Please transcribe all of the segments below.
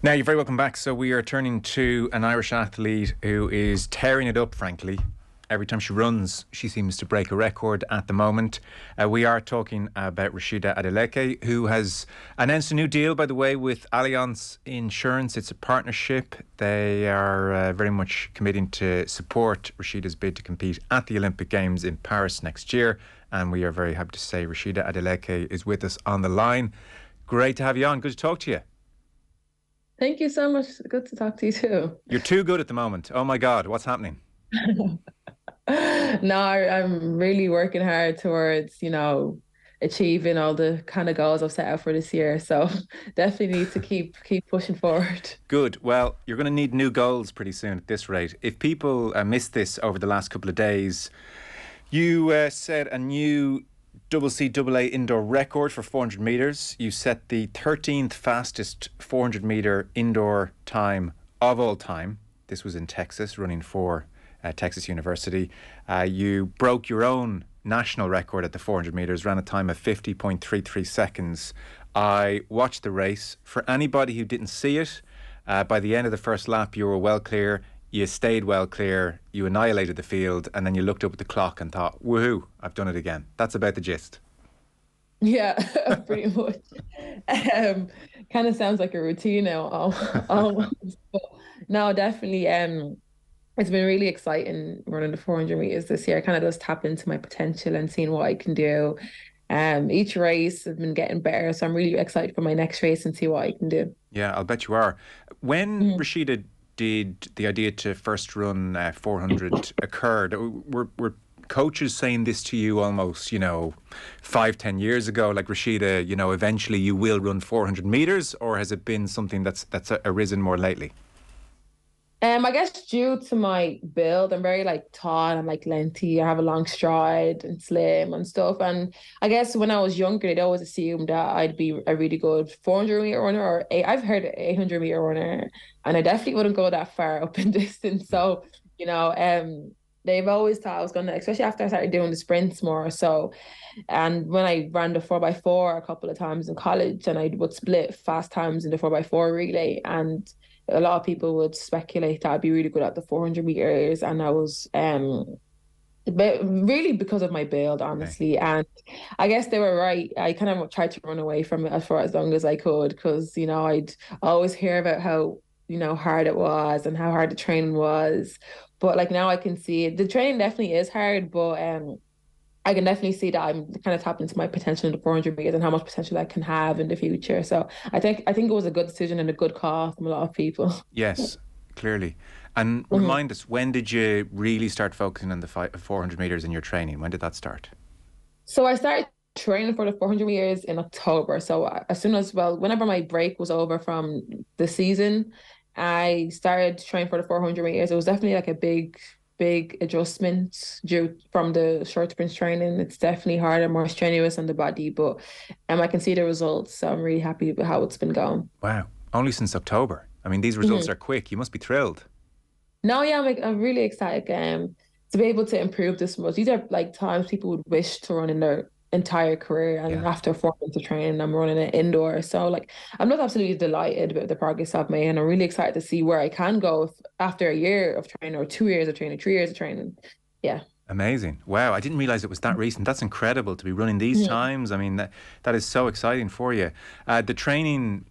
Now, you're very welcome back. So, we are turning to an Irish athlete who is tearing it up, frankly. Every time she runs, she seems to break a record at the moment. Uh, we are talking about Rhasidat Adeleke, who has announced a new deal, by the way, with Allianz Insurance. It's a partnership. They are uh, very much committing to support Rhasidat's bid to compete at the Olympic Games in Paris next year. And we are very happy to say Rhasidat Adeleke is with us on the line. Great to have you on. Good to talk to you. Thank you so much. Good to talk to you too. You're too good at the moment. Oh my God, what's happening? no, I'm really working hard towards, you know, achieving all the kind of goals I've set out for this year. So definitely need to keep keep pushing forward. Good. Well, you're going to need new goals pretty soon at this rate. If people uh, missed this over the last couple of days, you uh, set a new double C double A indoor record for 400 meters. You set the 13th fastest 400 meter indoor time of all time. This was in Texas, running for uh, Texas University. Uh, you broke your own national record at the 400 meters, ran a time of 50.33 seconds. I watched the race. For anybody who didn't see it, uh, by the end of the first lap, you were well clear you stayed well clear, you annihilated the field, and then you looked up at the clock and thought, woohoo, I've done it again. That's about the gist. Yeah, pretty much. Um, kind of sounds like a routine now, almost. but no, definitely. Um, it's been really exciting running the 400 meters this year. I kind of just tap into my potential and seeing what I can do. Um, each race has been getting better, so I'm really excited for my next race and see what I can do. Yeah, I'll bet you are. When mm-hmm. Rhasidat did the idea to first run uh, 400 occurred? Were, were coaches saying this to you almost, you know, five, ten years ago, like Rhasidat, you know, eventually you will run 400 meters, or has it been something that's that's arisen more lately? Um, I guess due to my build, I'm very like tall and like lengthy. I have a long stride and slim and stuff. And I guess when I was younger, they'd always assume that I'd be a really good 400 meter runner or i I've heard 800 meter runner, and I definitely wouldn't go that far up in distance. So you know, um, they've always thought I was gonna, especially after I started doing the sprints more. So, and when I ran the four x four a couple of times in college, and I would split fast times in the four x four relay and a lot of people would speculate that I'd be really good at the 400 meters, and I was um but really because of my build, honestly. Okay. And I guess they were right. I kind of tried to run away from it as for as long as I could because, you know, I'd always hear about how, you know, hard it was and how hard the training was. But like now I can see it. The training definitely is hard, but um I can definitely see that I'm kind of tapping into my potential in the 400 meters and how much potential I can have in the future. So I think I think it was a good decision and a good call from a lot of people. Yes, clearly. And mm-hmm. remind us, when did you really start focusing on the 400 meters in your training? When did that start? So I started training for the 400 meters in October. So uh, as soon as well, whenever my break was over from the season, I started training for the 400 meters. It was definitely like a big big adjustment due from the short sprint training. It's definitely harder, more strenuous on the body, but um, I can see the results. So I'm really happy with how it's been going. Wow. Only since October. I mean, these results mm-hmm. are quick. You must be thrilled. No, yeah, I'm, I'm really excited um, to be able to improve this much. These are like times people would wish to run in their entire career and yeah. after four months of training I'm running it indoor so like I'm not absolutely delighted with the progress I've made and I'm really excited to see where I can go after a year of training or two years of training three years of training yeah Amazing. Wow, I didn't realize it was that recent. That's incredible to be running these yeah. times. I mean, that, that is so exciting for you. Uh, the training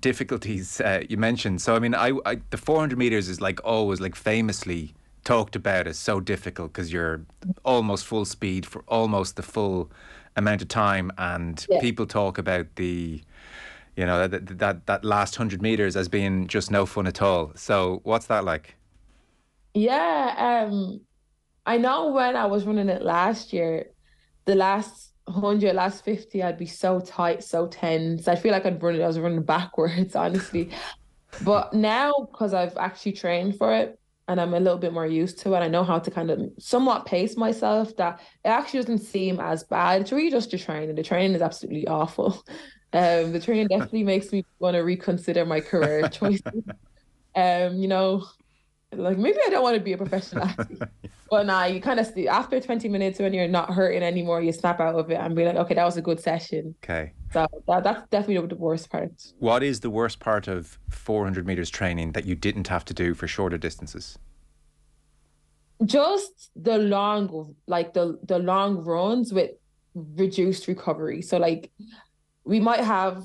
difficulties uh, you mentioned. So, I mean, I, I the 400 meters is like always like famously talked about as so difficult because you're almost full speed for almost the full amount of time, and yeah. people talk about the you know that, that that last hundred meters as being just no fun at all. So what's that like? Yeah, um, I know when I was running it last year, the last hundred, last fifty, I'd be so tight, so tense. I feel like I'd run it, I was running backwards, honestly. but now, because I've actually trained for it, and I'm a little bit more used to it. I know how to kind of somewhat pace myself that it actually doesn't seem as bad. It's really just the training. The training is absolutely awful. Um, the training definitely makes me want to reconsider my career choices. um, you know, like maybe I don't want to be a professional athlete. but nah, you kind of see after 20 minutes when you're not hurting anymore, you snap out of it and be like, okay, that was a good session. Okay. So that, that's definitely the worst part. What is the worst part of 400 meters training that you didn't have to do for shorter distances? Just the long, like the the long runs with reduced recovery. So like we might have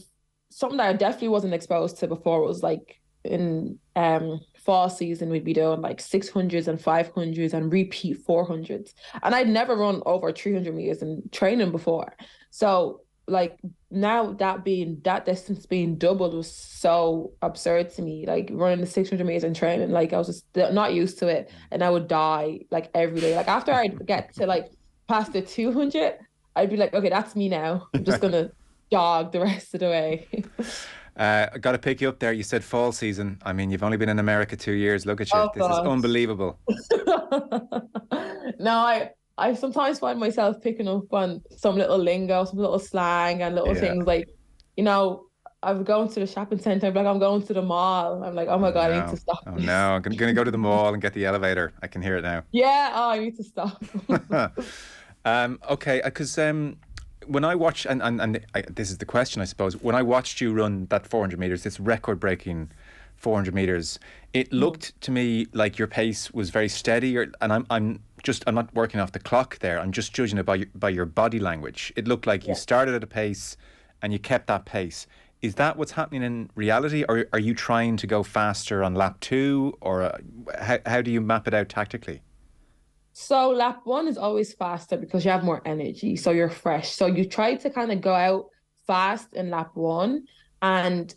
something that I definitely wasn't exposed to before It was like in um fall season we'd be doing like 600s and 500s and repeat 400s and I'd never run over 300 meters in training before so like now that being that distance being doubled was so absurd to me like running the 600 meters in training like I was just not used to it and I would die like every day like after I'd get to like past the 200 I'd be like okay that's me now I'm just gonna jog the rest of the way Uh, I got to pick you up there. You said fall season. I mean, you've only been in America two years. Look at you. Oh, this God. is unbelievable. no, I I sometimes find myself picking up on some little lingo, some little slang, and little yeah. things like, you know, I'm going to the shopping center. I'm like, I'm going to the mall. I'm like, oh my oh, god, no. I need to stop. Oh no, I'm gonna go to the mall and get the elevator. I can hear it now. Yeah. Oh, I need to stop. um. Okay. Because uh, um when I watch, and, and, and I, this is the question, I suppose, when I watched you run that 400 meters, this record breaking 400 meters, it mm. looked to me like your pace was very steady. Or, and I'm, I'm just, I'm not working off the clock there. I'm just judging it by your, by your body language. It looked like yeah. you started at a pace and you kept that pace. Is that what's happening in reality, or are you trying to go faster on lap two, or uh, how, how do you map it out tactically? So lap one is always faster because you have more energy. So you're fresh. So you try to kind of go out fast in lap one and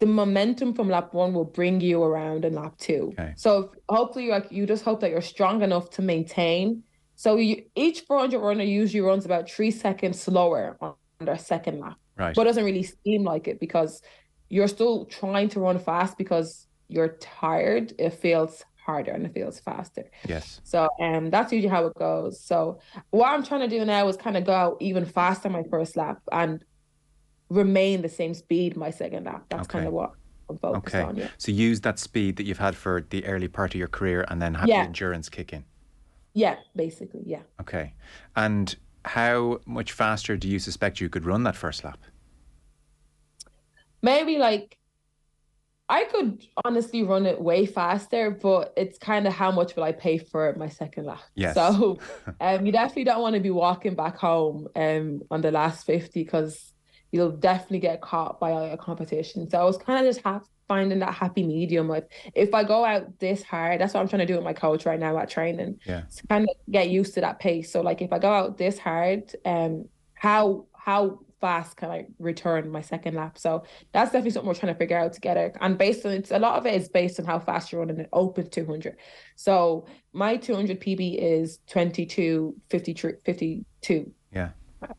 the momentum from lap one will bring you around in lap two. Okay. So hopefully like you just hope that you're strong enough to maintain. So you, each 400 runner usually runs about three seconds slower on their second lap. Right. But it doesn't really seem like it because you're still trying to run fast because you're tired. It feels harder and it feels faster. Yes. So um that's usually how it goes. So what I'm trying to do now is kind of go out even faster my first lap and remain the same speed my second lap. That's okay. kind of what I'm focused okay. on. Yeah. So use that speed that you've had for the early part of your career and then have yeah. the endurance kick in. Yeah, basically, yeah. Okay. And how much faster do you suspect you could run that first lap? Maybe like I could honestly run it way faster, but it's kind of how much will I pay for my second lap. Yes. So um, you definitely don't want to be walking back home um, on the last 50 because you'll definitely get caught by all your competition. So I was kind of just have, finding that happy medium with if I go out this hard, that's what I'm trying to do with my coach right now at training. Yeah. To kind of get used to that pace. So like if I go out this hard, um, how how fast can I return my second lap? So that's definitely something we're trying to figure out together. And based on it's a lot of it is based on how fast you're running an open 200. So my 200 PB is 22 53 52. Yeah.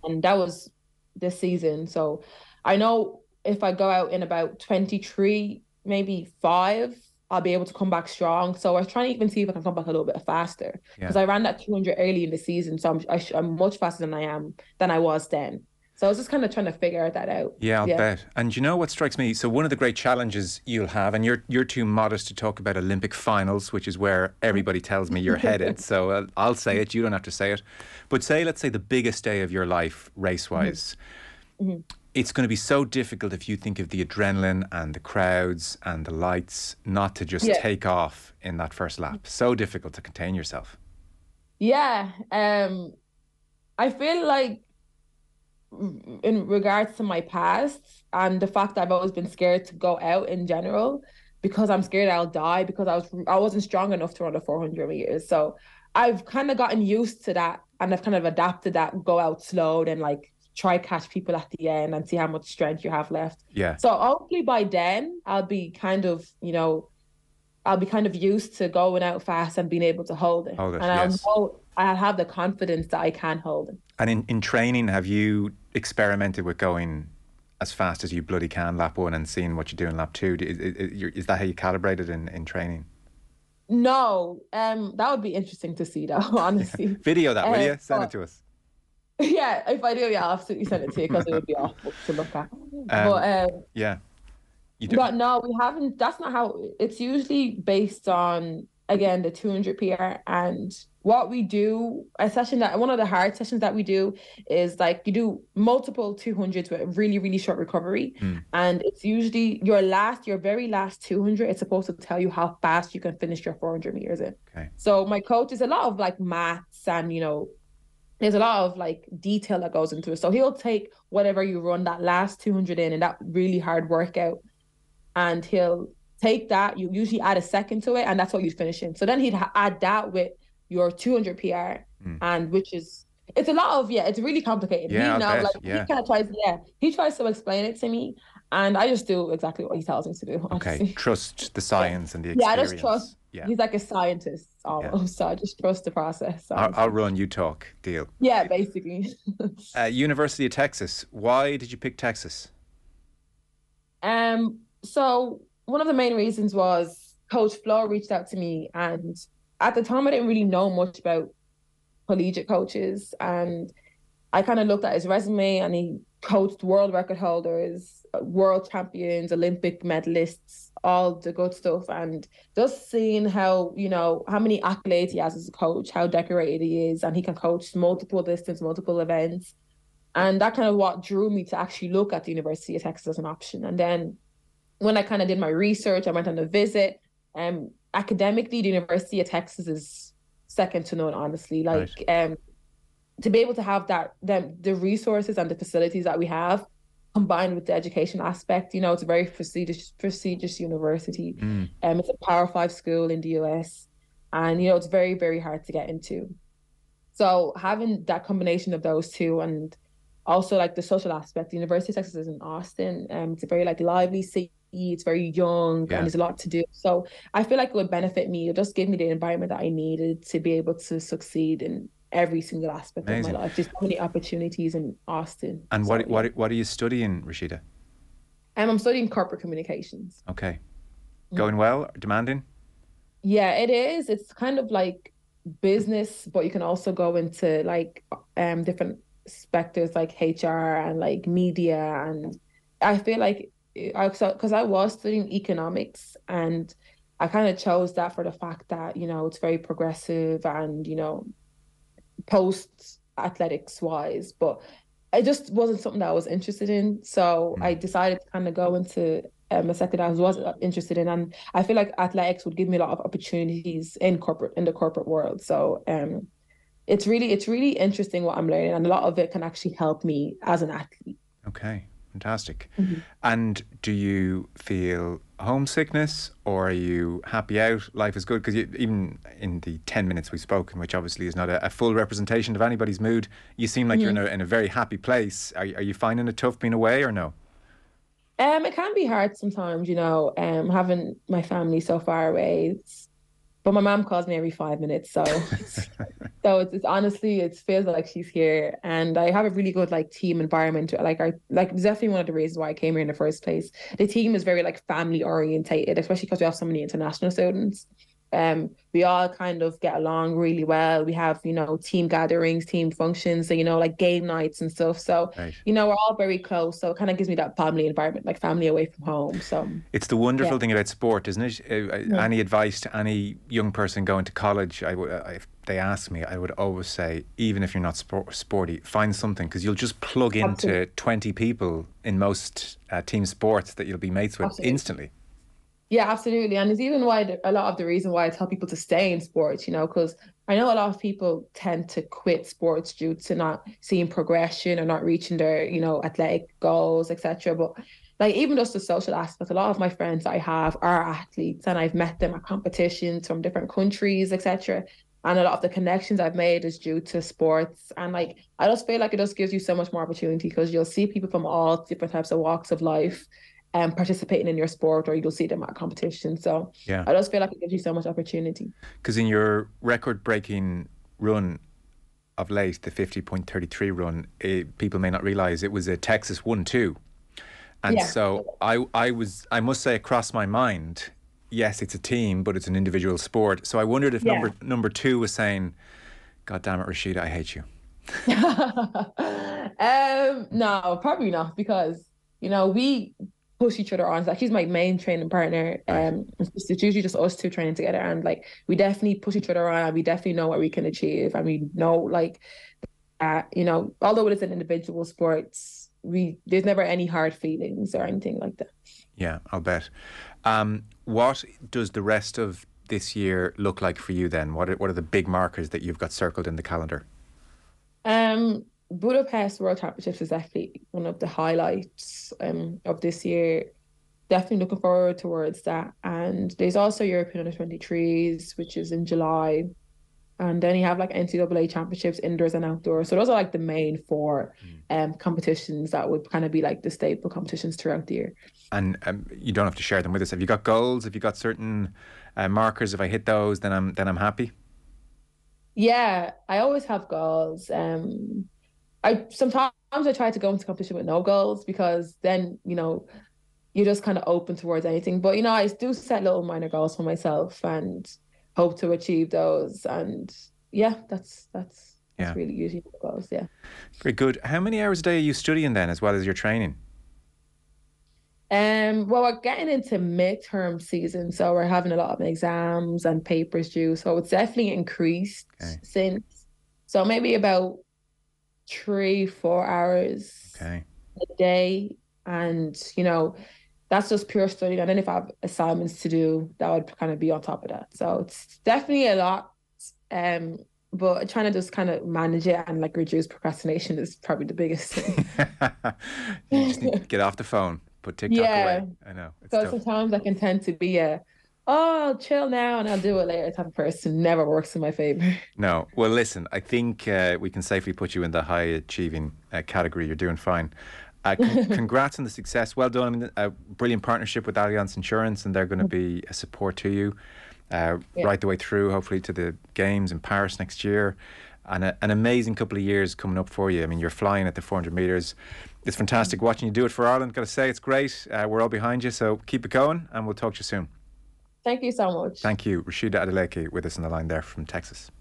And that was this season. So I know if I go out in about 23, maybe five, I'll be able to come back strong. So I was trying to even see if I can come back a little bit faster because yeah. I ran that 200 early in the season. So I'm, I am much faster than I am than I was then. So I was just kind of trying to figure that out. Yeah, I'll yeah. bet. And you know what strikes me? So one of the great challenges you'll have, and you're you're too modest to talk about Olympic finals, which is where everybody tells me you're headed. so uh, I'll say it. You don't have to say it. But say, let's say, the biggest day of your life, race wise. Mm-hmm. Mm-hmm. It's going to be so difficult if you think of the adrenaline and the crowds and the lights not to just yeah. take off in that first lap. So difficult to contain yourself. Yeah. Um, I feel like in regards to my past and the fact that I've always been scared to go out in general because I'm scared I'll die because I was I wasn't strong enough to run the 400 meters. So I've kind of gotten used to that and I've kind of adapted that go out slow and like try catch people at the end and see how much strength you have left. Yeah. So hopefully by then I'll be kind of, you know, I'll be kind of used to going out fast and being able to hold it. Hold it and yes. I'll know I'll have the confidence that I can hold it. And in, in training, have you experimented with going as fast as you bloody can lap one and seeing what you do in lap two? Is, is, is that how you calibrated in, in training? No, um, that would be interesting to see though, honestly. Yeah. Video that, will uh, you? Send it to us. Yeah, if I do, yeah, I'll absolutely send it to you because it would be awful to look at. Um, but um, yeah, you do. But no, we haven't. That's not how. It's usually based on again the 200 PR and what we do a session that one of the hard sessions that we do is like you do multiple 200s with really really short recovery. Mm. and it's usually your last your very last 200 it's supposed to tell you how fast you can finish your 400 meters in. Okay. So my coach is a lot of like maths and you know there's a lot of like detail that goes into it. So he'll take whatever you run that last 200 in and that really hard workout and he'll take that, you usually add a second to it, and that's what you finish in. So then he'd ha- add that with your 200 PR, mm. and which is it's a lot of yeah, it's really complicated. Yeah, he now, like yeah. he kind of tries, yeah, he tries to explain it to me, and I just do exactly what he tells me to do. Honestly. Okay, trust the science yeah. and the experience. Yeah, I just trust. Yeah. He's like a scientist almost, yeah. so I just trust the process. I'll, I'll, run, you talk. Deal. Yeah, basically. uh, University of Texas. Why did you pick Texas? Um. So one of the main reasons was Coach Flo reached out to me, and at the time I didn't really know much about collegiate coaches, and I kind of looked at his resume, and he coached world record holders, world champions, Olympic medalists, all the good stuff, and just seeing how you know how many accolades he has as a coach, how decorated he is, and he can coach multiple distance, multiple events. And that kind of what drew me to actually look at the University of Texas as an option. And then when I kind of did my research, I went on a visit. Um, academically, the University of Texas is second to none, honestly. Like, right. um, to be able to have that, them, the resources and the facilities that we have, combined with the education aspect, you know, it's a very prestigious, prestigious university. Mm. Um, it's a Power Five school in the US, and you know, it's very, very hard to get into. So having that combination of those two, and also like the social aspect, the University of Texas is in Austin. Um, it's a very like lively city it's very young yeah. and there's a lot to do. So I feel like it would benefit me. It just gave me the environment that I needed to be able to succeed in every single aspect Amazing. of my life. There's so many opportunities in Austin. And so, what what yeah. what are you studying, Rhasidat? Um, I'm studying corporate communications. Okay. Mm-hmm. Going well? Demanding? Yeah, it is. It's kind of like business, but you can also go into like um different specters like HR and like media and I feel like because I was studying economics and I kind of chose that for the fact that you know it's very progressive and you know post athletics wise, but it just wasn't something that I was interested in. So mm. I decided to kind of go into um, a sector that I was interested in, and I feel like athletics would give me a lot of opportunities in corporate in the corporate world. So um, it's really it's really interesting what I'm learning, and a lot of it can actually help me as an athlete. Okay. Fantastic. Mm-hmm. And do you feel homesickness or are you happy out? Life is good? Because you even in the 10 minutes we've spoken, which obviously is not a, a full representation of anybody's mood, you seem like mm-hmm. you're in a, in a, very happy place. Are, are you finding it tough being away or no? Um, it can be hard sometimes, you know, um, having my family so far away. It's but my mom calls me every five minutes, so so it's, it's, honestly it feels like she's here, and I have a really good like team environment. Like I like definitely one of the reasons why I came here in the first place. The team is very like family orientated, especially because we have so many international students um, we all kind of get along really well. We have, you know, team gatherings, team functions, so, you know, like game nights and stuff. So, right. you know, we're all very close. So it kind of gives me that family environment, like family away from home. So it's the wonderful yeah. thing about sport, isn't it? Uh, yeah. Any advice to any young person going to college? I, I, if they ask me, I would always say, even if you're not sport, sporty, find something because you'll just plug Absolutely. into 20 people in most uh, team sports that you'll be mates with Absolutely. instantly. Yeah, absolutely. And it's even why a lot of the reason why I tell people to stay in sports, you know, because I know a lot of people tend to quit sports due to not seeing progression or not reaching their, you know, athletic goals, etc. But like even just the social aspect, a lot of my friends I have are athletes and I've met them at competitions from different countries, etc. And a lot of the connections I've made is due to sports. And like I just feel like it just gives you so much more opportunity because you'll see people from all different types of walks of life um, participating in your sport or you'll see them at competition. So yeah. I just feel like it gives you so much opportunity. Because in your record breaking run of late, the 50.33 run, it, people may not realize it was a Texas 1 2. And yeah. so I, I was, I must say, across my mind, yes, it's a team, but it's an individual sport. So I wondered if yeah. number number two was saying, God damn it, Rhasidat, I hate you. um, no, probably not, because, you know, we push each other on. Like he's my main training partner. Um, it's usually just us two training together, and like we definitely push each other on, and we definitely know what we can achieve, and we know like, uh, you know, although it is an individual sports, we there's never any hard feelings or anything like that. Yeah, I'll bet. Um, what does the rest of this year look like for you then? What are, what are the big markers that you've got circled in the calendar? Um, Budapest World Championships is definitely one of the highlights um, of this year. Definitely looking forward towards that. And there's also European Under 23s, which is in July. And then you have like NCAA championships, indoors and outdoors. So those are like the main four mm. um, competitions that would kind of be like the staple competitions throughout the year. And um, you don't have to share them with us. Have you got goals? Have you got certain uh, markers? If I hit those, then I'm then I'm happy. Yeah, I always have goals. Um, I sometimes I try to go into competition with no goals because then you know you're just kind of open towards anything. But you know, I do set little minor goals for myself and hope to achieve those. And yeah, that's that's yeah. that's really usually the goals. Yeah. Very good. How many hours a day are you studying then, as well as your training? Um, well, we're getting into midterm season, so we're having a lot of exams and papers due. So it's definitely increased okay. since. So maybe about three, four hours okay. a day. And, you know, that's just pure studying. And then if I have assignments to do, that would kind of be on top of that. So it's definitely a lot. Um, but trying to just kind of manage it and like reduce procrastination is probably the biggest thing. you just need to get off the phone, put TikTok yeah. away. I know. So sometimes I can tend to be a oh, chill now and I'll do it later type of person never works in my favor. No. Well, listen, I think uh, we can safely put you in the high achieving uh, category. You're doing fine. Uh, con- congrats on the success. Well done. I mean, a brilliant partnership with Allianz Insurance, and they're going to be a support to you uh, yeah. right the way through, hopefully, to the games in Paris next year. And a, an amazing couple of years coming up for you. I mean, you're flying at the 400 metres. It's fantastic watching you do it for Ireland. Got to say, it's great. Uh, we're all behind you, so keep it going, and we'll talk to you soon. Thank you so much. Thank you. Rhasidat Adeleke with us on the line there from Texas.